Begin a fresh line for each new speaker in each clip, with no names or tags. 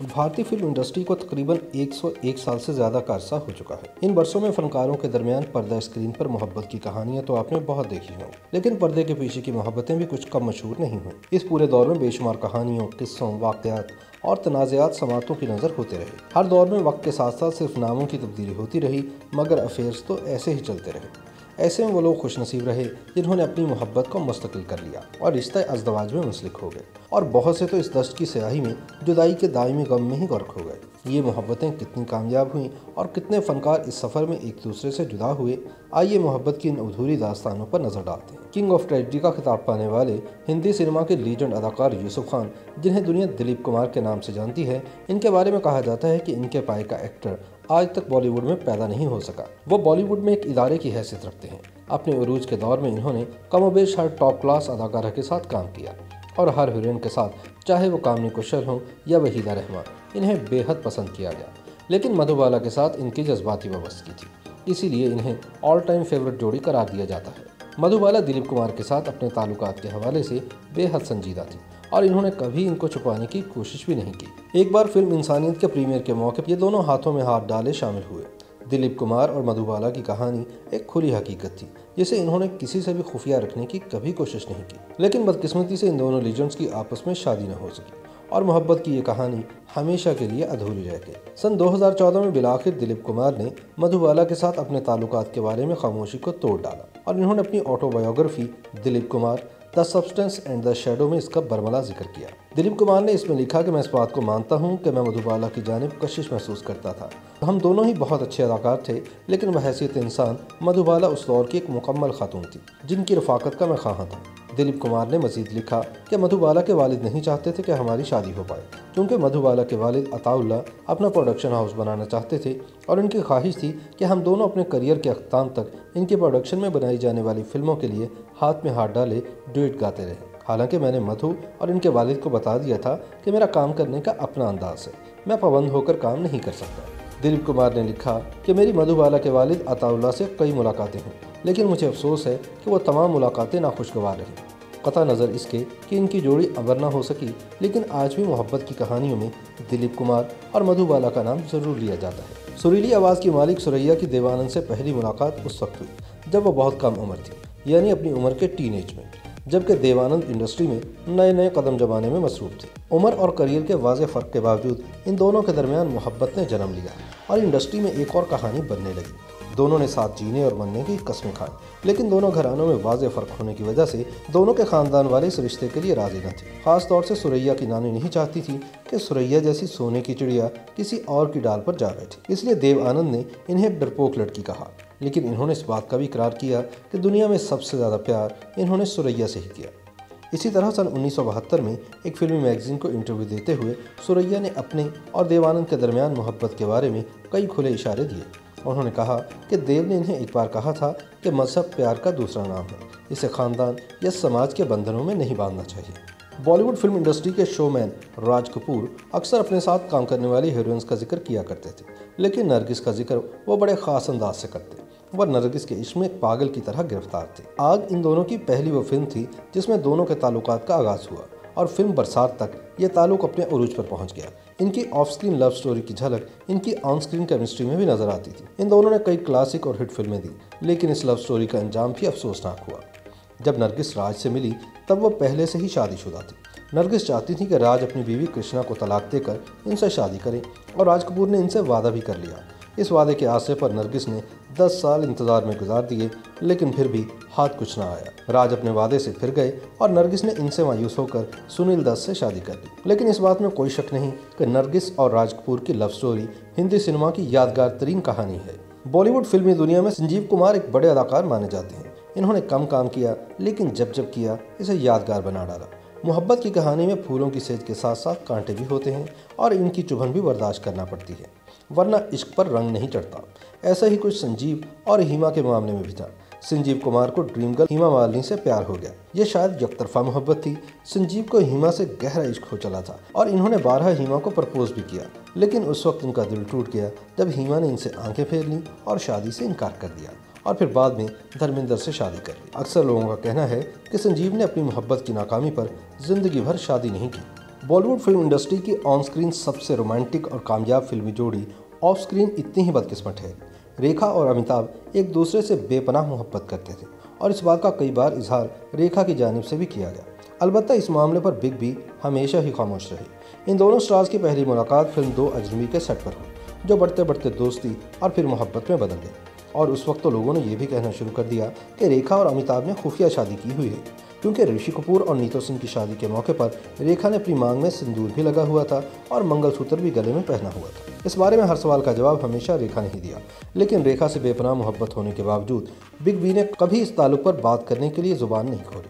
भारतीय film industry को तकरीबन 101 साल से ज़्यादा का अरसा हो चुका है। इन वर्षों में फनकारों के दरमियान पर्दा स्क्रीन पर मोहब्बत की कहानियाँ तो आपने बहुत देखी हों, लेकिन पर्दे के पीछे की मोहब्बतें भी कुछ कम मशहूर नहीं हुई। इस पूरे दौर में बेशुमार कहानियों, किस्सों, वाकयात और तनाज़ात समातों की नज़र होते रहे। हर दौर में वक्त के साथ साथ सिर्फ़ नामों की तब्दीली होती रही, मगर अफेयर्स तो ऐसे ही चलते रहे। ऐसे में वो लोग खुश नसीब रहे, जिन्होंने अपनी मोहब्बत को मुस्तकिल कर लिया और रिश्ते अजदवाज में मुंसलिक हो गए। और बहुत से तो इस दश्त की स्याही में, जुदाई के दायमी गम में ही गर्क हो गए। ये मोहब्बतें कितनी कामयाब हुईं और कितने फ़नकार इस सफ़र में एक दूसरे से जुदा हुए, आइए मोहब्बत की इन अधूरी दास्तानों पर नज़र डालते हैं। किंग ऑफ़ ट्रेजिडी का खिताब पाने वाले हिंदी सिनेमा के लीजेंड अदाकार यूसुफ खान, जिन्हें दुनिया दिलीप कुमार के नाम से जानती है, इनके बारे में कहा जाता है कि इनके पाए का एक्टर आज तक बॉलीवुड में पैदा नहीं हो सका। वो बॉलीवुड में एक इदारे की हैसियत रखते हैं। अपने अरूज के दौर में इन्होंने कमोबेश हर टॉप क्लास अदाकारा के साथ काम किया और हर हीरोइन के साथ, चाहे वो कामनी कुशल हो या वहीदा रहमान, इन्हें बेहद पसंद किया गया। लेकिन मधुबाला के साथ इनकी जज्बाती वाबस्तगी थी। इसीलिए इन्हें ऑल टाइम फेवरेट जोड़ी करार दिया जाता है। मधुबाला दिलीप कुमार के साथ अपने ताल्लुकात के हवाले से बेहद संजीदा थी। और इन्होंने कभी इनको छुपाने की कोशिश भी नहीं की। एक बार फ़िल्म इंसानियत के प्रीमियर के मौके पर ये दोनों हाथों में हाथ डाले शामिल हुए। दिलीप कुमार और मधुबाला की कहानी एक खुली हकीकत थी, जिसे इन्होंने किसी से भी खुफिया रखने की कभी कोशिश नहीं की। लेकिन बदकिस्मती से इन दोनों लीजेंड्स की आपस में शादी न हो सकी और मोहब्बत की ये कहानी हमेशा के लिए अधूरी रह गई। सन 2014 में बिलाखिर दिलीप कुमार ने मधुबाला के साथ अपने ताल्लुकात के बारे में खामोशी को तोड़ डाला और इन्होंने अपनी autobiography Dilip Kumar the substance and the shadow में इसका बरमला ज़िक्र किया। दिलीप कुमार ने इसमें लिखा कि मैं इस बात को मानता हूँ कि मैं मधुबाला की जानब कशिश महसूस करता था। हम दोनों ही बहुत अच्छे अदाकार थे, लेकिन वह हैसियत इंसान मधुबाला उस दौर की एक मुकम्मल खातून थी, जिनकी रफाकत का मैं खाहा था। दिलीप कुमार ने मजीद लिखा कि मधुबाला के वालिद नहीं चाहते थे कि हमारी शादी हो पाए, क्योंकि मधुबाला के वालिद अताउल्ला अपना प्रोडक्शन हाउस बनाना चाहते थे और उनकी ख्वाहिश थी कि हम दोनों अपने करियर के अख्ताम तक इनके प्रोडक्शन में बनाई जाने वाली फ़िल्मों के लिए हाथ में हाथ डाले डुएट गाते रहे। हालाँकि मैंने मधु और इनके वालिद को बता दिया था कि मेरा काम करने का अपना अंदाज है, मैं पाबंद होकर काम नहीं कर सकता। दिलीप कुमार ने लिखा कि मेरी मधुबाला के वालिद अताउल्ला से कई मुलाकातें हुई, लेकिन मुझे अफसोस है कि वो तमाम मुलाकातें नाखुशगवार रहीं। कता नज़र इसके कि इनकी जोड़ी अबर ना हो सकी, लेकिन आज भी मोहब्बत की कहानियों में दिलीप कुमार और मधुबाला का नाम ज़रूर लिया जाता है। सुरीली आवाज़ की मालिक सुरैया की देवानंद से पहली मुलाकात उस वक्त हुई, जब वह बहुत कम उम्र थी, यानी अपनी उम्र के टीन एज में, जबकि देवानंद इंडस्ट्री में नए नए कदम जमाने में मसरूफ थे। उम्र और करियर के वाज फ़र्क के बावजूद इन दोनों के दरमियान मोहब्बत ने जन्म लिया और इंडस्ट्री में एक और कहानी बनने लगी। दोनों ने साथ जीने और मरने की कस्में खाई। लेकिन दोनों घरानों में वाज फ़र्क होने की वजह से दोनों के ख़ानदान वाले इस रिश्ते के लिए राज़ी न थे। खास तौर से सुरैया की नानी नहीं चाहती थी कि सुरैया जैसी सोने की चिड़िया किसी और की डाल पर जा बैठे। इसलिए देव आनंद ने इन्हें डरपोक लड़की कहा। लेकिन इन्होंने इस बात का भी इकरार किया कि दुनिया में सबसे ज़्यादा प्यार इन्होंने सुरैया से ही किया। इसी तरह सन उन्नीस सौ बहत्तर में एक फिल्मी मैगजीन को इंटरव्यू देते हुए सुरैया ने अपने और देवानंद के दरमियान मोहब्बत के बारे में कई खुले इशारे दिए। उन्होंने कहा कि देव ने इन्हें एक बार कहा था कि मज़हब प्यार का दूसरा नाम है। इसे ख़ानदान या समाज के बंधनों में नहीं बांधना चाहिए। बॉलीवुड फ़िल्म इंडस्ट्री के शोमैन राज कपूर अक्सर अपने साथ काम करने वाली हीरोइंस का ज़िक्र किया करते थे, लेकिन नरगिस का ज़िक्र वो बड़े ख़ास अंदाज से करते, वह नरगिस के इश्क में पागल की तरह गिरफ़्तार थे। आग इन दोनों की पहली वो फ़िल्म थी, जिसमें दोनों के ताल्लुकात का आगाज़ हुआ, और फ़िल्म बरसात तक ये ताल्लुक अपने अरूज पर पहुँच गया। इनकी ऑफ़ स्क्रीन लव स्टोरी की झलक इनकी ऑन स्क्रीन केमिस्ट्री में भी नज़र आती थी। इन दोनों ने कई क्लासिक और हिट फ़िल्में दी, लेकिन इस लव स्टोरी का अंजाम भी अफसोसनाक हुआ। जब नरगिस राज से मिली, तब वह पहले से ही शादीशुदा थी। नरगिस चाहती थी कि राज अपनी बीवी कृष्णा को तलाक देकर इनसे शादी करें, और राज कपूर ने इनसे वादा भी कर लिया। इस वादे के आशे पर नरगिस ने 10 साल इंतज़ार में गुजार दिए, लेकिन फिर भी हाथ कुछ ना आया। राज अपने वादे से फिर गए और नरगिस ने इनसे मायूस होकर सुनील दत्त से शादी कर ली। लेकिन इस बात में कोई शक नहीं कि नरगिस और राज कपूर की लव स्टोरी हिंदी सिनेमा की यादगार तरीन कहानी है। बॉलीवुड फिल्मी दुनिया में संजीव कुमार एक बड़े अदाकार माने जाते हैं। इन्होंने कम काम किया, लेकिन जब जब किया, इसे यादगार बना डाला। मोहब्बत की कहानी में फूलों की सेज के साथ साथ कांटे भी होते हैं और इनकी चुभन भी बर्दाश्त करना पड़ती है। वरना इश्क पर रंग नहीं चढ़ता। ऐसा ही कुछ संजीव और हीमा के मामले में भी था। संजीव कुमार को ड्रीम गर्ल हिमा मालिनी से प्यार हो गया। ये शायद यकतरफा मोहब्बत थी। संजीव को हीमा से गहरा इश्क हो चला था और इन्होंने बारह हीमा को प्रपोज भी किया। लेकिन उस वक्त उनका दिल टूट गया जब हीमा ने इनसे आँखें फेर ली और शादी से इनकार कर दिया और फिर बाद में धर्मेंद्र से शादी कर ली। अक्सर लोगों का कहना है कि संजीव ने अपनी मोहब्बत की नाकामी पर ज़िंदगी भर शादी नहीं की। बॉलीवुड फ़िल्म इंडस्ट्री की ऑन स्क्रीन सबसे रोमांटिक और कामयाब फिल्मी जोड़ी ऑफ़ स्क्रीन इतनी ही बदकिस्मत है। रेखा और अमिताभ एक दूसरे से बेपनाह मोहब्बत करते थे और इस बात का कई बार इजहार रेखा की जानब से भी किया गया। अलबत्त इस मामले पर बिग बी हमेशा ही खामोश रहे। इन दोनों स्टार्स की पहली मुलाकात फ़िल्म दो अजनबी के सेट पर हुई, जो बढ़ते बढ़ते दोस्ती और फिर मोहब्बत में बदल गई। और उस वक्त तो लोगों ने यह भी कहना शुरू कर दिया कि रेखा और अमिताभ ने खुफिया शादी की हुई है। क्योंकि ऋषि कपूर और नीतो सिंह की शादी के मौके पर रेखा ने अपनी मांग में सिंदूर भी लगा हुआ था और मंगलसूत्र भी गले में पहना हुआ था। इस बारे में हर सवाल का जवाब हमेशा रेखा ने ही दिया। लेकिन रेखा से बेपनाह मोहब्बत होने के बावजूद बिग बी ने कभी इस ताल्लुक पर बात करने के लिए ज़ुबान नहीं खोली,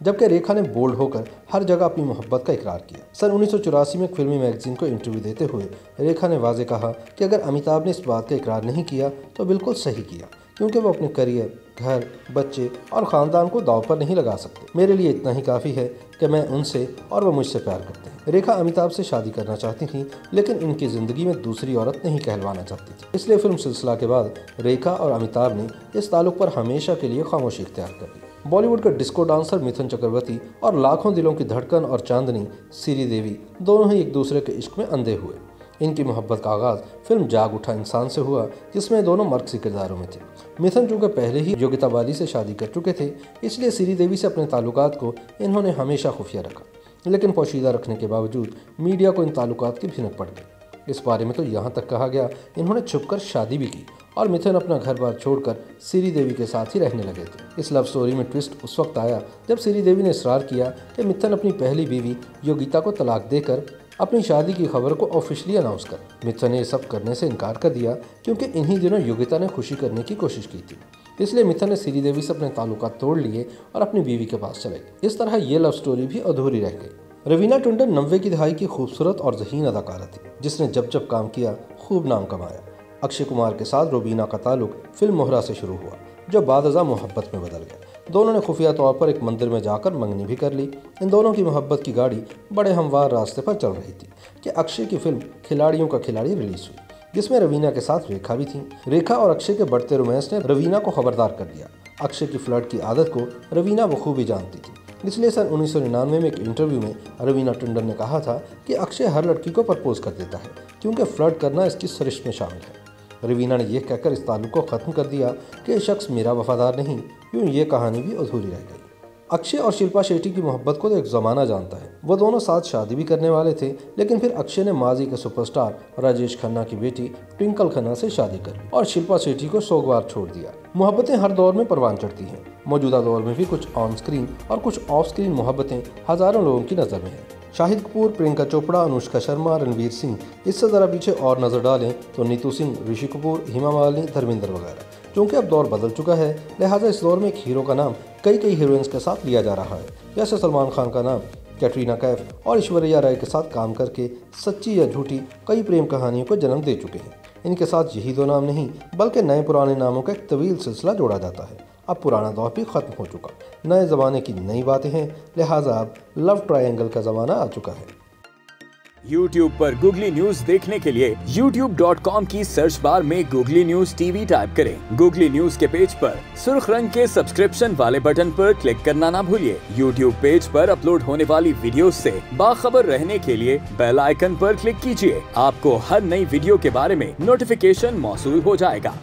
जबकि रेखा ने बोल्ड होकर हर जगह अपनी मोहब्बत का इकरार किया। सन उन्नीस सौ चौरासी में फिल्मी मैगजीन को इंटरव्यू देते हुए रेखा ने वाजे कहा कि अगर अमिताभ ने इस बात का इकरार नहीं किया तो बिल्कुल सही किया। क्योंकि वो अपने करियर, घर, बच्चे और ख़ानदान को दाव पर नहीं लगा सकते। मेरे लिए इतना ही काफ़ी है कि मैं उनसे और वह मुझसे प्यार करते हैं। रेखा अमिताभ से शादी करना चाहती थी, लेकिन इनकी ज़िंदगी में दूसरी औरत नहीं कहलवाना चाहती थी। इसलिए फ़िल्म सिलसिला के बाद रेखा और अमिताभ ने इस ताल्लुक पर हमेशा के लिए खामोशी इख्तियार कर ली। बॉलीवुड का डिस्को डांसर मिथुन चक्रवर्ती और लाखों दिलों की धड़कन और चांदनी, सीरी देवी दोनों ही एक दूसरे के इश्क में अंधे हुए। इनकी मोहब्बत का आगाज़ फ़िल्म जाग उठा इंसान से हुआ, जिसमें दोनों मर्कजी किरदारों में थे। मिथुन चूँकि पहले ही योगिता बाली से शादी कर चुके थे, इसलिए श्री देवी से अपने ताल्लुक को इन्होंने हमेशा खुफिया रखा। लेकिन पोशीदा रखने के बावजूद मीडिया को इन ताल्लुकात की भिनक पड़ गई। इस बारे में तो यहाँ तक कहा गया, इन्होंने छुपकर शादी भी की और मिथुन अपना घर बार छोड़कर सीरी देवी के साथ ही रहने लगे थे। इस लव स्टोरी में ट्विस्ट उस वक्त आया, जब सीरी देवी ने इसरार किया कि मिथुन अपनी पहली बीवी योगिता को तलाक देकर अपनी शादी की खबर को ऑफिशियली अनाउंस कर। मिथुन ने यह सब करने से इनकार कर दिया, क्योंकि इन्हीं दिनों योगिता ने खुशी करने की कोशिश की थी। इसलिए मिथुन ने श्रीदेवी देवी से अपने ताल्लुक तोड़ लिए और अपनी बीवी के पास चले गए। इस तरह ये लव स्टोरी भी अधूरी रह गई। रवीना टंडन नब्बे की दहाई की खूबसूरत और जहीन अदाकारा थी, जिसने जब जब काम किया, खूब नाम कमाया। अक्षय कुमार के साथ रोबीना का ताल्लुक फ़िल्म मोहरा से शुरू हुआ, जो बाद मोहब्बत में बदल गया। दोनों ने खुफिया तौर पर एक मंदिर में जाकर मंगनी भी कर ली। इन दोनों की मोहब्बत की गाड़ी बड़े हमवार रास्ते पर चल रही थी कि अक्षय की फ़िल्म खिलाड़ियों का खिलाड़ी रिलीज़ हुई, जिसमें रवीना के साथ रेखा भी थी। रेखा और अक्षय के बढ़ते रोमांस ने रवीना को खबरदार कर दिया। अक्षय की फ्लड की आदत को रवीना बखूबी जानती थी। इसलिए सन उन्नीस सौ निन्यानवे में एक इंटरव्यू में रवीना टंडन ने कहा था कि अक्षय हर लड़की को प्रपोज कर देता है, क्योंकि फ्लड करना इसकी सरिश में शामिल है। रवीना ने यह कहकर इस ताल्लुक को ख़त्म कर दिया कि ये शख्स मेरा वफादार नहीं, यूँ ये कहानी भी अधूरी रह गई। अक्षय और शिल्पा शेट्टी की मोहब्बत को तो एक ज़माना जानता है। वो दोनों साथ शादी भी करने वाले थे, लेकिन फिर अक्षय ने माजी के सुपरस्टार राजेश खन्ना की बेटी ट्विंकल खन्ना से शादी कर और शिल्पा शेट्टी को सोगवार छोड़ दिया। मोहब्बतें हर दौर में परवान चढ़ती हैं। मौजूदा दौर में भी कुछ ऑन स्क्रीन और कुछ ऑफ़ स्क्रीन मोहब्बतें हज़ारों लोगों की नज़र में हैं। शाहिद कपूर, प्रियंका चोपड़ा, अनुष्का शर्मा, रणवीर सिंह। इससे ज़रा पीछे और नज़र डालें तो नीतू सिंह, ऋषि कपूर, हिमा मालिनी, धर्मेंद्र वगैरह। क्योंकि अब दौर बदल चुका है, लिहाजा इस दौर में एक हीरो का नाम कई कई हीरोइंस के साथ लिया जा रहा है। जैसे सलमान खान का नाम, कैटरीना कैफ और ऐश्वर्या राय के साथ काम करके सच्ची या झूठी कई प्रेम कहानियों को जन्म दे चुके हैं। इनके साथ यही दो नाम नहीं, बल्कि नए पुराने नामों का एक तवील सिलसिला जोड़ा जाता है। अब पुराना दौर भी ख़त्म हो चुका। नए ज़माने की नई बातें हैं, लिहाजा अब लव ट्रायंगल का ज़माना आ चुका है।
YouTube पर गूगली न्यूज़ देखने के लिए YouTube.com की सर्च बार में गूगली न्यूज़ टीवी टाइप करें। गूगली न्यूज़ के पेज पर सुर्ख रंग के सब्सक्रिप्शन वाले बटन पर क्लिक करना ना भूलिए। YouTube पेज पर अपलोड होने वाली वीडियो से बाखबर रहने के लिए बेल आइकन पर क्लिक कीजिए। आपको हर नई वीडियो के बारे में नोटिफिकेशन मौसू हो जाएगा।